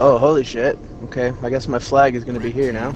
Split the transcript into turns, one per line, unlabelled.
Oh, holy shit. Okay, I guess my flag is gonna be here now.